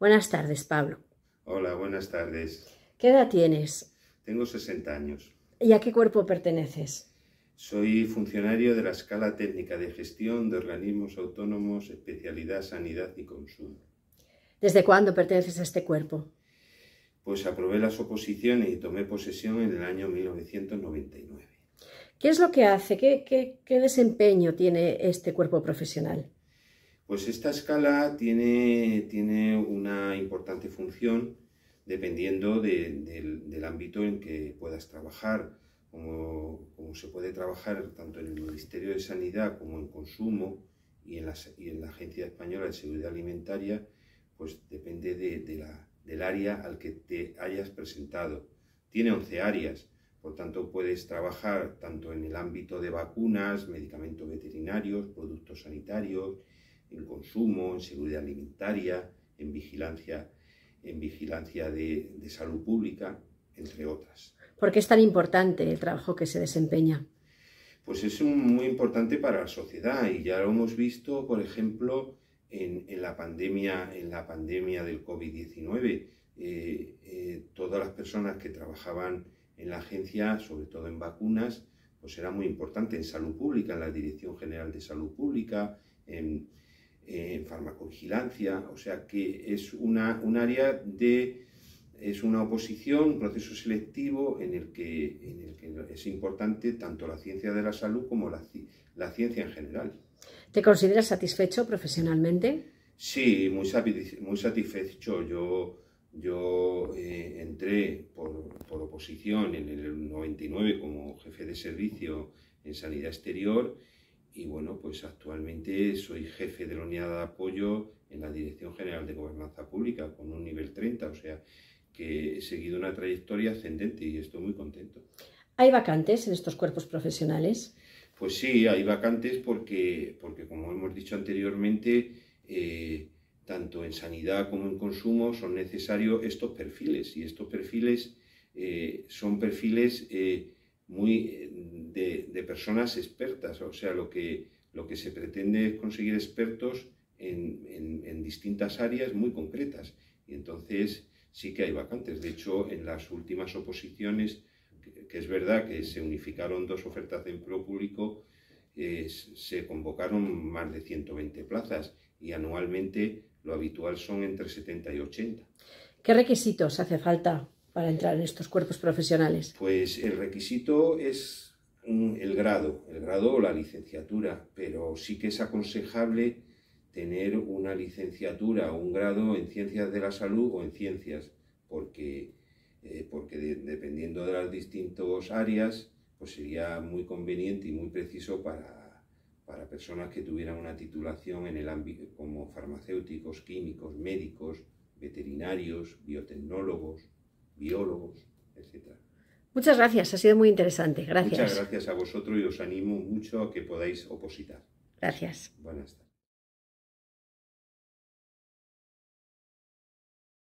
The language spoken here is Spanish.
Buenas tardes, Pablo. Hola, buenas tardes. ¿Qué edad tienes? Tengo 60 años. ¿Y a qué cuerpo perteneces? Soy funcionario de la Escala Técnica de Gestión de Organismos Autónomos, especialidad Sanidad y Consumo. ¿Desde cuándo perteneces a este cuerpo? Pues aprobé las oposiciones y tomé posesión en el año 1999. ¿Qué es lo que hace? ¿Qué, qué desempeño tiene este cuerpo profesional? Pues esta escala tiene, tiene una importante función dependiendo del, ámbito en que puedas trabajar, como, se puede trabajar tanto en el Ministerio de Sanidad como en Consumo y en la, en la Agencia Española de Seguridad Alimentaria, pues depende del área al que te hayas presentado. Tiene 11 áreas, por tanto puedes trabajar tanto en el ámbito de vacunas, medicamentos veterinarios, productos sanitarios, en consumo, en seguridad alimentaria, en vigilancia, en vigilancia de, salud pública, entre otras. ¿Por qué es tan importante el trabajo que se desempeña? Pues es muy importante para la sociedad y ya lo hemos visto, por ejemplo, en, la, pandemia, en la pandemia del COVID-19. Eh, eh, todas las personas que trabajaban en la agencia, sobre todo en vacunas, pues era muy importante en salud pública, en la Dirección General de Salud Pública, en, en farmacovigilancia, o sea que es una, un área de, es una oposición, un proceso selectivo en el, que, en el que es importante tanto la ciencia de la salud como la, la ciencia en general. ¿Te consideras satisfecho profesionalmente? Sí, muy, muy satisfecho. Yo, yo eh, entré por, por oposición en el 99 como jefe de servicio en sanidad exterior y bueno, pues actualmente soy jefe de la unidad de apoyo en la Dirección General de Gobernanza Pública con un nivel 30, o sea que he seguido una trayectoria ascendente y estoy muy contento. ¿Hay vacantes en estos cuerpos profesionales? Pues sí, hay vacantes porque, porque como hemos dicho anteriormente, eh, tanto en sanidad como en consumo son necesarios estos perfiles y estos perfiles eh, son perfiles eh, muy de, personas expertas, o sea, lo que, lo que se pretende es conseguir expertos en, en, distintas áreas muy concretas. Y entonces sí que hay vacantes. De hecho, en las últimas oposiciones, que, es verdad que se unificaron dos ofertas de empleo público, eh, se convocaron más de 120 plazas y anualmente lo habitual son entre 70 y 80. ¿Qué requisitos hace falta para entrar en estos cuerpos profesionales? Pues el requisito es el grado, el grado o la licenciatura, pero sí que es aconsejable tener una licenciatura o un grado en ciencias de la salud o en ciencias, porque, eh, porque dependiendo de las distintas áreas, pues sería muy conveniente y muy preciso para, para personas que tuvieran una titulación en el ámbito como farmacéuticos, químicos, médicos, veterinarios, biotecnólogos, biólogos, etc. Muchas gracias, ha sido muy interesante. Gracias. Muchas gracias a vosotros y os animo mucho a que podáis opositar. Gracias. Buenas tardes.